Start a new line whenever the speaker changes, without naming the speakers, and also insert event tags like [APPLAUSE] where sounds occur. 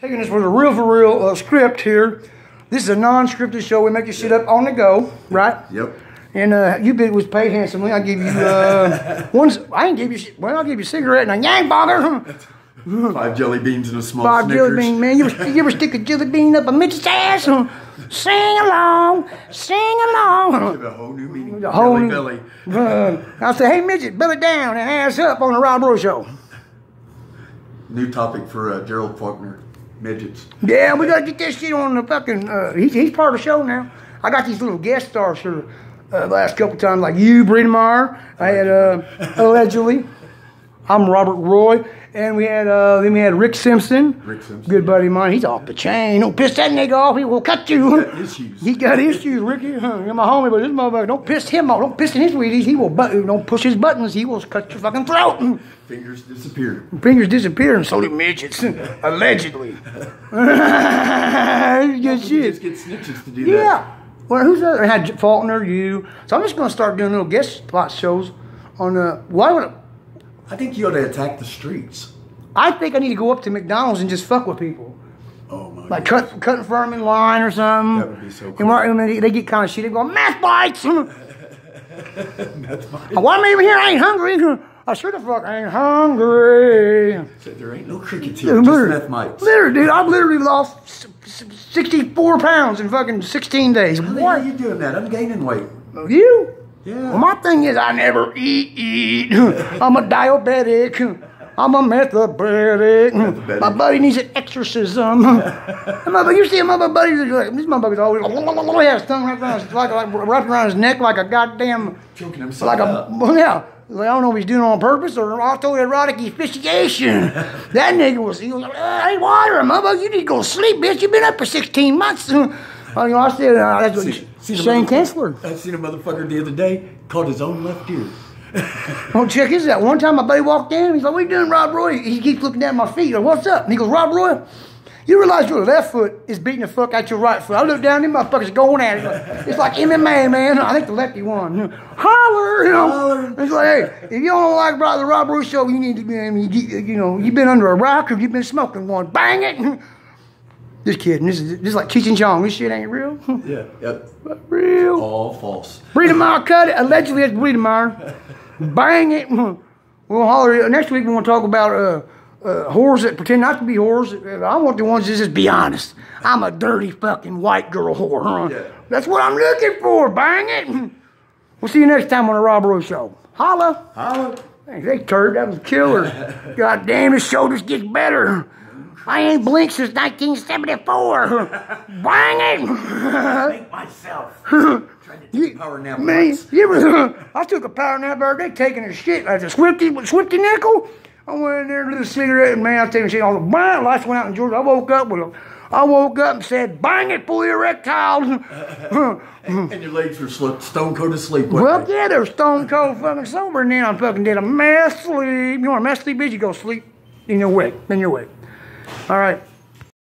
Taking this for the real for real uh, script here. This is a non-scripted show. We make this shit up on the go, right?
Yep.
And uh, you bid was paid handsomely. I give you uh, [LAUGHS] one. I ain't give you. Well, I'll give you a cigarette and a yang bogger. [LAUGHS]
Five jelly beans and a small
Five
Snickers.
jelly bean, man. You ever, you ever stick a jelly bean up a midget's ass? Sing along, sing along.
Give it a whole new meaning.
The whole
jelly
new-
belly.
Uh, I say, hey midget, belly down and ass up on the Rob Roy show.
New topic for uh, Gerald Faulkner. Midgets.
Yeah, we gotta get this shit on the fucking. Uh, he's, he's part of the show now. I got these little guest stars for uh, the last couple times, like you, Breedemeyer. I had uh, [LAUGHS] allegedly. I'm Robert Roy, and we had uh, then we had Rick Simpson.
Rick Simpson.
good buddy of mine. He's off the chain. Don't piss that nigga off. He will cut you.
He got issues.
He got issues, Ricky. Huh, You're my homie, but this motherfucker don't piss him off. Don't piss in his Wheaties. He will. But don't push his buttons. He will cut your fucking throat.
Fingers disappeared.
Fingers disappear, and so did midgets, [LAUGHS] allegedly. [LAUGHS] Good shit.
just get snitches to do that.
Yeah. Well, who's that? I had Faulkner, you. So I'm just going to start doing little guest spot shows on the. Why would
I think you ought to attack the streets.
I think I need to go up to McDonald's and just fuck with people.
Oh my
Like
God.
cut, cutting for them in line or something.
That would be so cool.
and they, they get kind of shit. They go, math bites. [LAUGHS]
That's my.
Why am I even here? I ain't hungry. I sure the fuck ain't hungry.
There ain't no crickets here. Just meth mites.
Literally, dude, I've literally lost s- s- 64 pounds in fucking 16 days.
Why are you doing that? I'm gaining weight.
Oh, you?
Yeah.
Well, my thing is, I never eat, eat. [LAUGHS] I'm a diabetic. I'm a. Methabetic. My buddy needs an exorcism. [LAUGHS] You see my buddy, like, this motherfucker's always he has his tongue wrapped around his, like, like, wrapped around his neck like a goddamn,
Choking himself
like a,
out.
yeah. Like, I don't know if he's doing it on purpose or autoerotic asphyxiation. [LAUGHS] that nigga was, he was like, hey, water, motherfucker, you need to go to sleep, bitch. You've been up for 16 months. You know, I said, uh, that's what
See- seen
Shane Kessler.
I seen a motherfucker the other day caught his own left ear. [LAUGHS]
Oh, check this out. One time my buddy walked in. He's like, "What you doing, Rob Roy?" He keeps looking down at my feet. Like, What's up? And he goes, "Rob Roy, you realize your left foot is beating the fuck out your right foot." I look down, them motherfuckers going at it. It's like MMA, man. I think the lefty won. Holler, you know.
Holler.
It's like, hey, if you don't like the Rob Roy show, you need to be, you know, you've been under a rock or you've been smoking one. Bang it. Just kidding. This is this is like Cheech and Chong. This shit ain't real.
Yeah. Yep.
real.
All false.
Breedemeyer cut it. Allegedly, it's Breedemeyer. Bang it. We'll holler. Next week, we want to talk about uh, uh, whores that pretend not to be whores. I want the ones that just be honest. I'm a dirty fucking white girl whore. Huh?
Yeah.
That's what I'm looking for. Bang it. We'll see you next time on the Rob Roy Show. Holla.
Holla.
Hey, they turd, that was killer. [LAUGHS] God damn, his shoulders just gets better. I ain't blinked since 1974. [LAUGHS] Bang it.
Make myself. [LAUGHS] Trying to take power nap.
Man, you ever, I took a power nap the other day taking a shit like a Swifty, Swifty nickel. I went in there, lit a cigarette, and man, I was taking a shit. All the lights went out in Georgia. I woke up with a, I woke up and said, bang it, fully erectile. [LAUGHS]
And your legs were stone cold asleep.
well,
they?
yeah, they're stone cold fucking sober, and then I fucking did a mess sleep. You want a mess sleep, bitch? You go sleep in your wig, in your wig. All right.